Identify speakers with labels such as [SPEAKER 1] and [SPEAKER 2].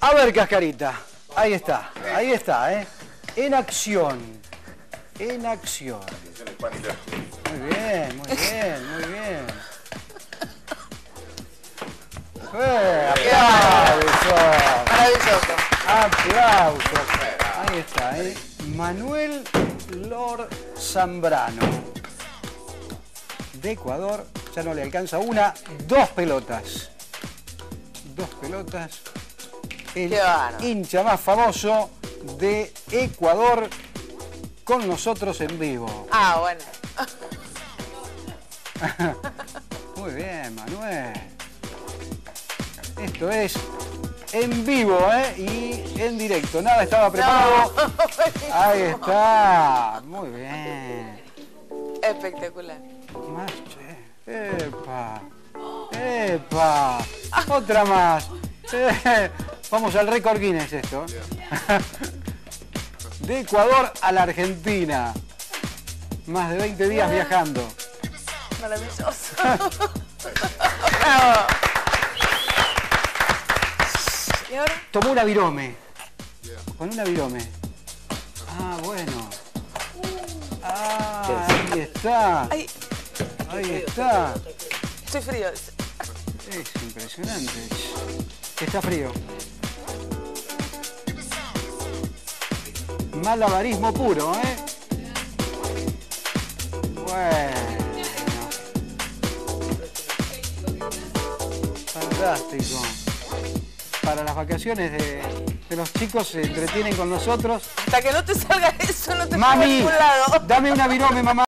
[SPEAKER 1] A ver, Cascarita. Ahí está, ahí está, ¿eh? En acción. En acción. Muy bien, muy bien, muy bien. ¡Eh! ¡Aplausos!
[SPEAKER 2] Maravilloso.
[SPEAKER 1] Aplausos. Ahí está, ¿eh? Manuel Lord Zambrano. De Ecuador. Ya no le alcanza una, dos pelotas. Dos pelotas. El hincha más famoso de Ecuador con nosotros en vivo.
[SPEAKER 2] Ah, bueno.
[SPEAKER 1] Muy bien, Manuel. Esto es en vivo, ¿eh? Y en directo. Nada estaba preparado. Ahí está. Muy bien.
[SPEAKER 2] Espectacular.
[SPEAKER 1] Más, che. ¡Epa! ¡Epa! Otra más. Vamos al récord Guinness esto. De Ecuador a la Argentina. Más de 20 días viajando.
[SPEAKER 2] Maravilloso. Bravo. ¿Y ahora?
[SPEAKER 1] Tomó una virome. Con una virome. Ah, bueno. Ah, ahí está. Ahí está.
[SPEAKER 2] estoy frío.
[SPEAKER 1] Es impresionante. Está frío. Malabarismo puro, ¿eh? Bueno. Fantástico. Para las vacaciones de, de los chicos se entretienen con nosotros.
[SPEAKER 2] Hasta que no te salga eso, no te
[SPEAKER 1] Mami,
[SPEAKER 2] a ningún lado.
[SPEAKER 1] dame una virome, mamá.